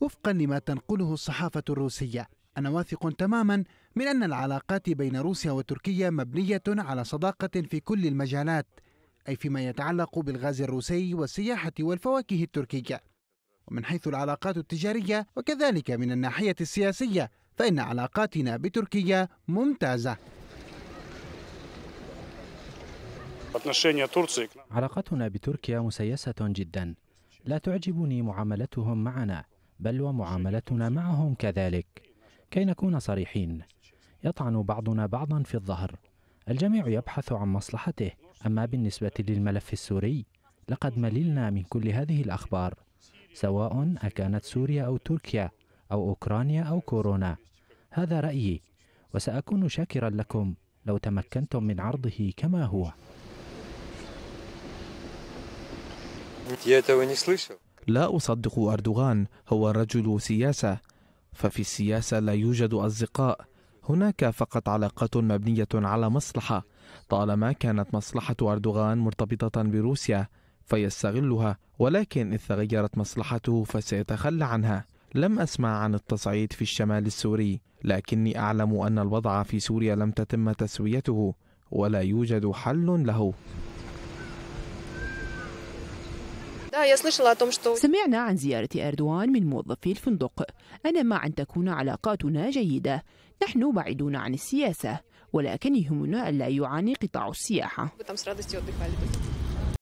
وفقا لما تنقله الصحافة الروسية أنا واثق تماما من أن العلاقات بين روسيا وتركيا مبنية على صداقة في كل المجالات أي فيما يتعلق بالغاز الروسي والسياحة والفواكه التركية. ومن حيث العلاقات التجارية وكذلك من الناحية السياسية فإن علاقاتنا بتركيا ممتازة. علاقتنا بتركيا مسيسة جدا. لا تعجبني معاملتهم معنا بل ومعاملتنا معهم كذلك. كي نكون صريحين يطعن بعضنا بعضا في الظهر. الجميع يبحث عن مصلحته. أما بالنسبة للملف السوري لقد مللنا من كل هذه الأخبار سواء أكانت سوريا أو تركيا أو أوكرانيا أو كورونا. هذا رأيي وسأكون شاكرا لكم لو تمكنتم من عرضه كما هو. لا أصدق أردوغان هو رجل سياسة. ففي السياسة لا يوجد أصدقاء. هناك فقط علاقات مبنية على مصلحة. طالما كانت مصلحة أردوغان مرتبطة بروسيا فيستغلها. ولكن إذ تغيرت مصلحته فسيتخلى عنها. لم أسمع عن التصعيد في الشمال السوري. لكني أعلم أن الوضع في سوريا لم تتم تسويته ولا يوجد حل له. سمعنا عن زيارة أردوان من موظفي الفندق. أنا مع أن تكون علاقاتنا جيدة. نحن بعيدون عن السياسة ولكن يهمنا ألا يعاني قطاع السياحة.